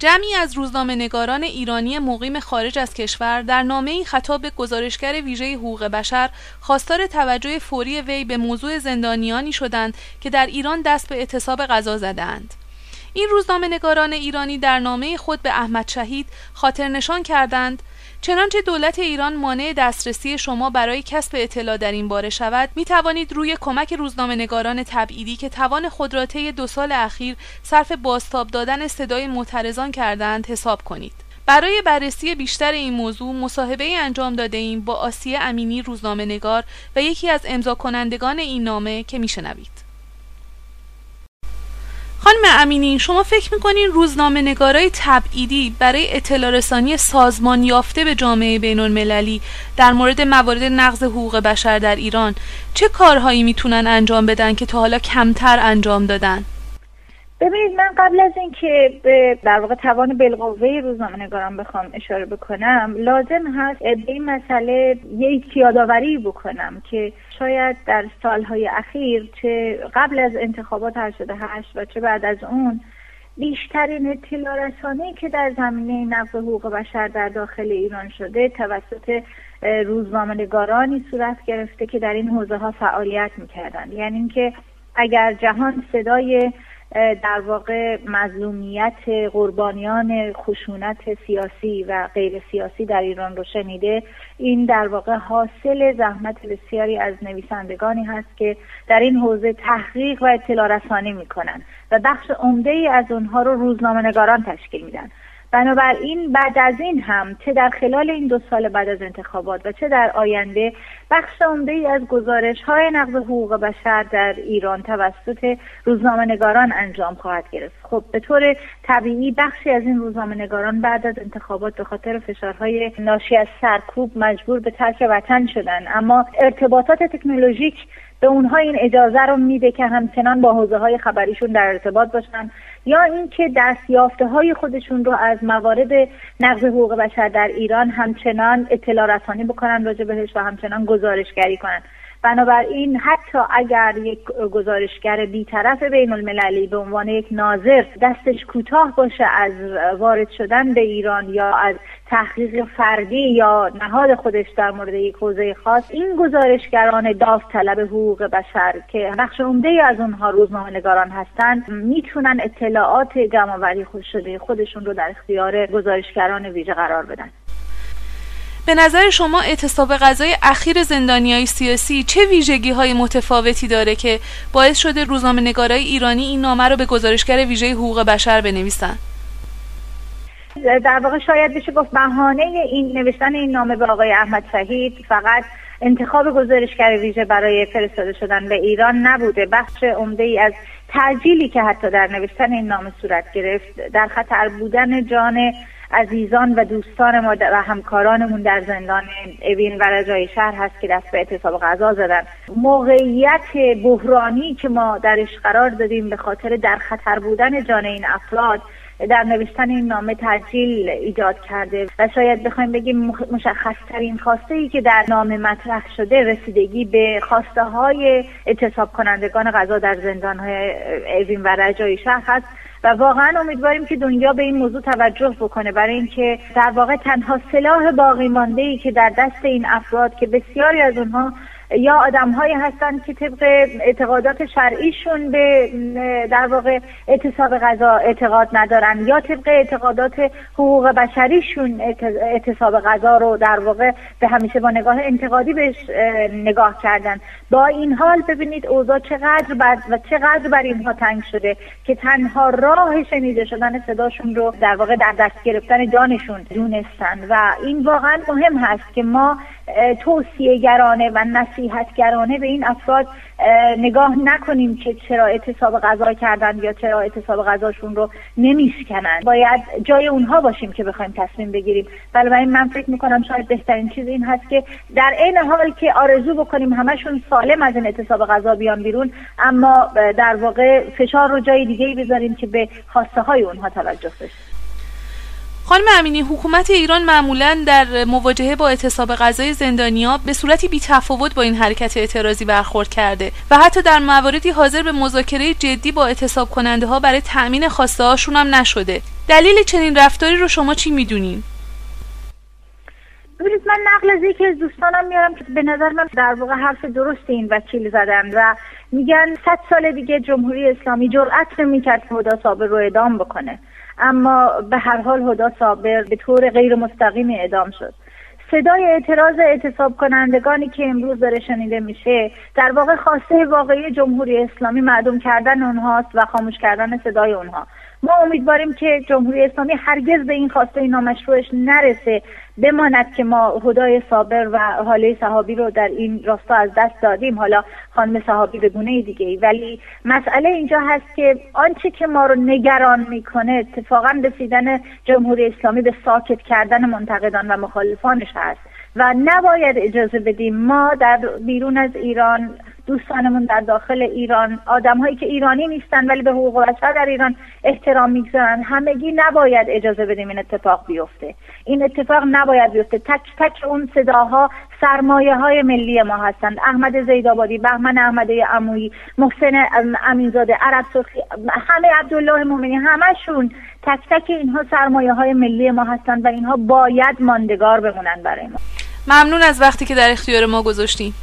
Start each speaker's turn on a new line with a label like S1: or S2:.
S1: جمعی از روزنامه نگاران ایرانی مقیم خارج از کشور در نامه ای خطاب به گزارشگر ویژه حقوق بشر خواستار توجه فوری وی به موضوع زندانیانی شدند که در ایران دست به اعتصاب غذا زدند. این روزنامه نگاران ایرانی در نامه خود به احمد شهید خاطر نشان کردند. چنانچه دولت ایران مانع دسترسی شما برای کسب اطلاع در این باره شود می توانید روی کمک روزنامه نگاران تبعیدی که توان خود را طی دو سال اخیر صرف بازتاب دادن صدای معترضان کردند حساب کنید. برای بررسی بیشتر این موضوع مصاحبه انجام داده ایم با آسیه امینی روزنامه نگار و یکی از امضا کنندگان این نامه که میشنوید. خانم امینی شما فکر می‌کنین روزنامه نگارای تبعیدی برای اطلاع رسانی سازمان یافته به جامعه بین المللی در مورد موارد نقض حقوق بشر در ایران چه کارهایی می‌تونن انجام بدن که تا حالا کمتر انجام دادن؟
S2: ببینید من قبل از اینکه به در واقع توان بالقوه روزنامه نگاران بخوام اشاره بکنم لازم هست به این مسئله یک یادآوری بکنم که شاید در سالهای اخیر چه قبل از انتخابات 88 و چه بعد از اون بیشترین اطلاع رسانی که در زمینه نقض حقوق بشر در داخل ایران شده توسط روزنامه نگارانی صورت گرفته که در این حوزه ها فعالیت می‌کردند. یعنی اینکه اگر جهان صدای در واقع مظلومیت قربانیان خشونت سیاسی و غیر سیاسی در ایران رو شنیده. این در واقع حاصل زحمت بسیاری از نویسندگانی هست که در این حوزه تحقیق و اطلاع رسانی می‌کنن و بخش عمده ای از اونها رو روزنامه نگاران تشکیل میدن. بنابراین بعد از این هم چه در خلال این دو سال بعد از انتخابات و چه در آینده بخش عمده ای از گزارش های نقض حقوق بشر در ایران توسط روزنامه نگاران انجام خواهد گرفت. خب به طور طبیعی بخشی از این روزنامه نگاران بعد از انتخابات به خاطر فشارهای ناشی از سرکوب مجبور به ترک وطن شدن. اما ارتباطات تکنولوژیک به اونها این اجازه رو میده که همچنان با حوزه های خبریشون در ارتباط باشن یا اینکه دستیافته های خودشون رو از موارد نقض حقوق بشر در ایران همچنان اطلاع رسانی بکنن راجع بهش و همچنان گزارشگری کنن. بنابراین حتی اگر یک گزارشگر بیطرف بین المللی به عنوان یک ناظر دستش کوتاه باشه از وارد شدن به ایران یا از تحقیق فردی یا نهاد خودش در مورد یک حوزه خاص این گزارشگران داوطلب حقوق بشر که بخش عمده از اونها روزنامه نگاران هستند می‌تونن اطلاعات جمعآوری شده خودشون رو در اختیار گزارشگران ویژه قرار بدن.
S1: به نظر شما اعتصاب غذای اخیر زندانیای سیاسی چه ویژگی های متفاوتی داره که باعث شده روزنامه نگارای ایرانی این نامه رو به گزارشگر ویژه حقوق بشر بنویسن؟
S2: در واقع شاید بشه گفت بهانه این نوشتن این نامه به آقای احمد شهید فقط انتخاب گزارشگر ویژه برای فرستاده شدن به ایران نبوده بخش عمده ای از تعجیلی که حتی در نوشتن این نامه صورت گرفت در خطر بودن جان عزیزان و دوستان ما و همکارانمون در زندان اوین و رجای شهر هست که دست به اعتصاب غذا زدن. موقعیت بحرانی که ما درش قرار دادیم به خاطر در خطر بودن جان این افراد در نوشتن این نامه تجلیل ایجاد کرده و شاید بخوایم بگیم مشخصترین خواسته ای که در نامه مطرح شده رسیدگی به خواسته های اعتصاب کنندگان غذا در زندان های اوین و رجای شهر هست. و واقعا امیدواریم که دنیا به این موضوع توجه بکنه. برای اینکه در واقع تنها سلاح باقی مانده ای که در دست این افراد که بسیاری از اونها یا آدم هایی هستن که طبق اعتقادات شرعیشون به در واقع اعتصاب غذا اعتقاد ندارن یا طبق اعتقادات حقوق بشریشون اعتصاب غذا رو در واقع به همیشه با نگاه انتقادی بهش نگاه کردن. با این حال ببینید اوضاع چقدر بد و چقدر بر اینها تنگ شده که تنها راه شنیده شدن صداشون رو در واقع در دست گرفتن جانشون دونستن. و این واقعا مهم هست که ما توصیه گرانه و نصیحتگرانه به این افراد نگاه نکنیم که چرا اعتصاب غذا کردن یا چرا اعتصاب غذاشون رو نمیشکنن. باید جای اونها باشیم که بخوایم تصمیم بگیریم. بنابراین من فکر می‌کنم شاید بهترین چیز این هست که در عین حال که آرزو بکنیم همشون سالم از این اعتصاب غذا بیان بیرون اما در واقع فشار رو جای دیگه بذاریم که به خواسته های اونها توجه بشه.
S1: خانم امینی حکومت ایران معمولا در مواجهه با اعتصاب غذای زندانیا به صورتی بی تفاوت با این حرکت اعتراضی برخورد کرده و حتی در مواردی حاضر به مذاکره جدی با اعتصاب کننده ها برای تأمین خواسته هاشون هم نشده دلیل چنین رفتاری رو شما چی می‌دونین؟
S2: من نقل از یکی از دوستانم میارم که به نظر من در واقع حرف درست این وکیل زدن و میگن صد سال دیگه جمهوری اسلامی جرأت نمی‌کرد که هدا صابر رو اعدام بکنه. اما به هر حال هدا صابر به طور غیر مستقیم اعدام شد. صدای اعتراض اعتصاب کنندگانی که امروز داره شنیده میشه در واقع خواسته واقعی جمهوری اسلامی معدوم کردن اونهاست و خاموش کردن صدای اونها. ما امیدواریم که جمهوری اسلامی هرگز به این خواسته نامشروعش نرسه. بماند که ما هدای صابر و حاله صحابی رو در این راستا از دست دادیم. حالا خانم صحابی به گونه دیگه ای ولی مسئله اینجا هست که آنچه که ما رو نگران می‌کنه اتفاقا رسیدن جمهوری اسلامی به ساکت کردن منتقدان و مخالفانش هست. و نباید اجازه بدیم ما در بیرون از ایران دوستانمون در داخل ایران آدم هایی که ایرانی نیستن ولی به حقوق بشر در ایران احترام می‌گذارن همگی نباید اجازه بدیم این اتفاق بیفته. این اتفاق نباید بیفته. تک تک اون صداها سرمایه های ملی ما هستند. احمد زیدآبادی بهمن احمده عمویی محسن امینزاده عرب سرخی همه عبدالله مومنی همشون تک تک اینها سرمایه های ملی ما هستند و اینها باید ماندگار بمونن برای ما.
S1: ممنون از وقتی که در اختیار ما گذاشتیم